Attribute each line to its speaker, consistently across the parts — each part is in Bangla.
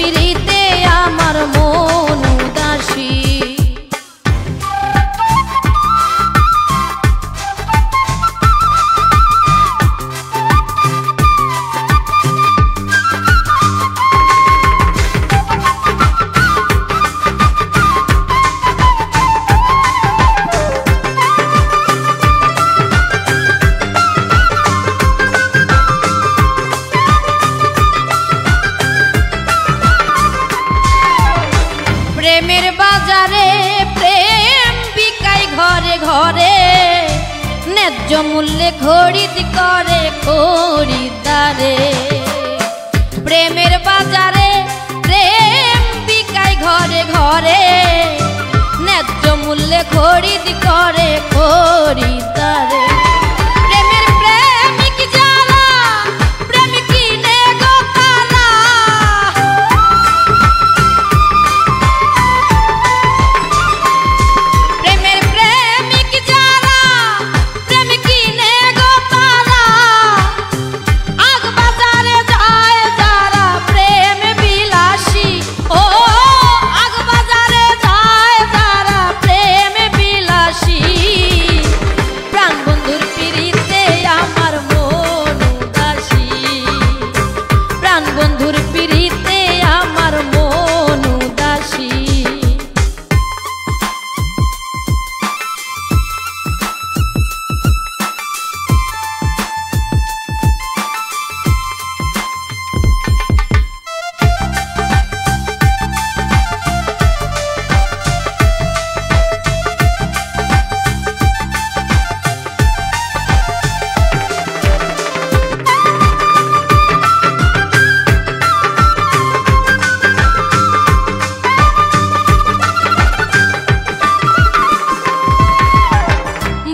Speaker 1: পিড়িতে প্রেমের বাজারে প্রেম বিকাই ঘরে ঘরে। ন্যায্য মূল্যে খরিদ করে খরিদারে প্রেমের বাজারে প্রেম বিকাই ঘরে ঘরে। ন্যায্য মূল্যে খরিদ করে খরিদ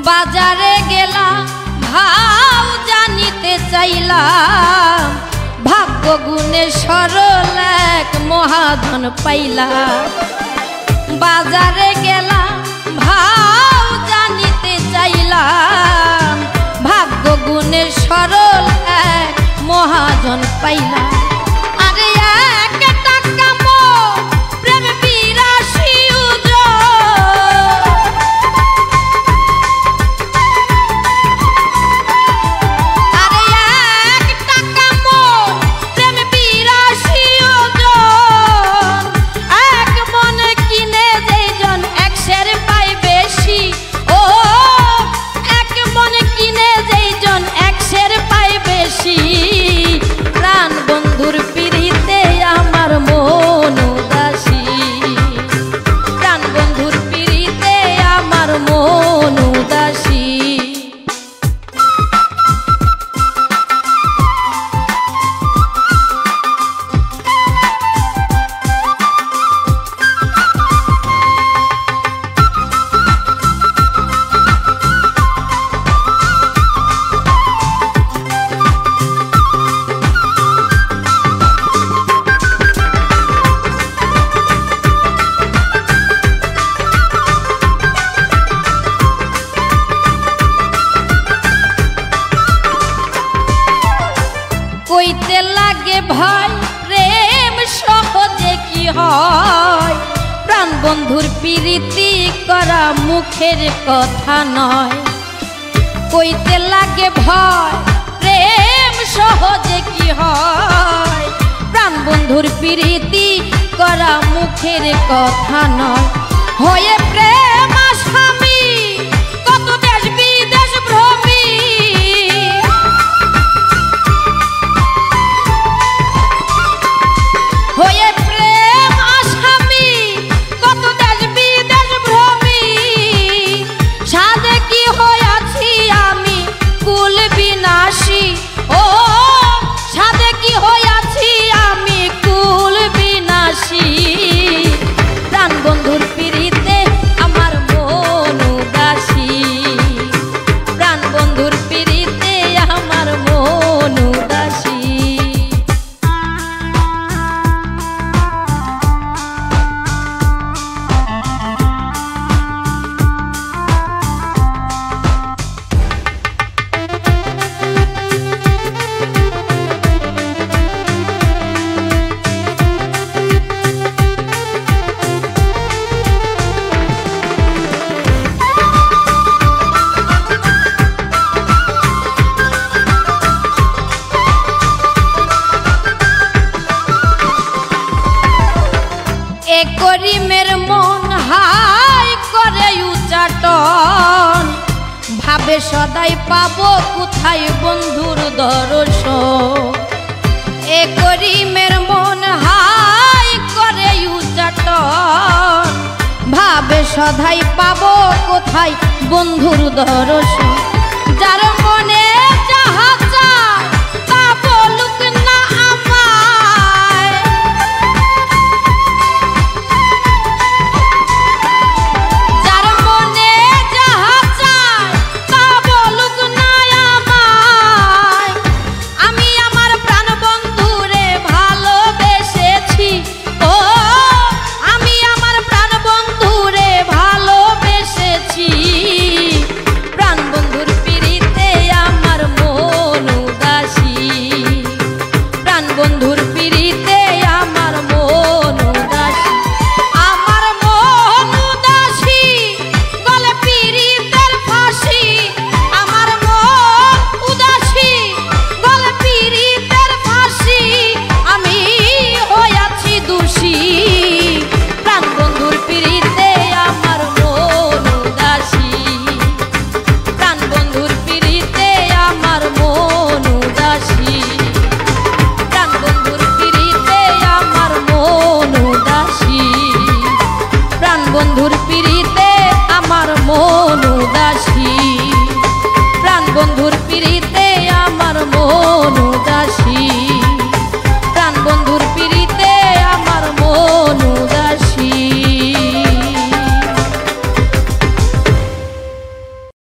Speaker 1: বাজারে গেলাম ভাও জানিতে চাইলাম। ভাগ্য গুণে সরল এক মহাধন পাইলাম। বাজারে গেলাম ভাও জানিতে চাইলাম। ভাগ্য গুণে সরল এক মহাজন পাইলাম। কইতে লাগে ভয়, প্রেম সহজে কি হয়? প্রাণ বন্ধুর প্রীতি করা মুখের কথা নয়। কইতে লাগে ভয়, প্রেম সহজে কি হয়? প্রাণ বন্ধুর প্রীতি করা মুখের কথা নয়। হয়ে এ করিমের মন হাই করে উচাটন। ভাবে সদাই পাবো কোথায় বন্ধুর দর্শন। এ করিমের মন হাই করে উচাটন। ভাবে সদাই পাবো কোথায় বন্ধুর দর্শন। যার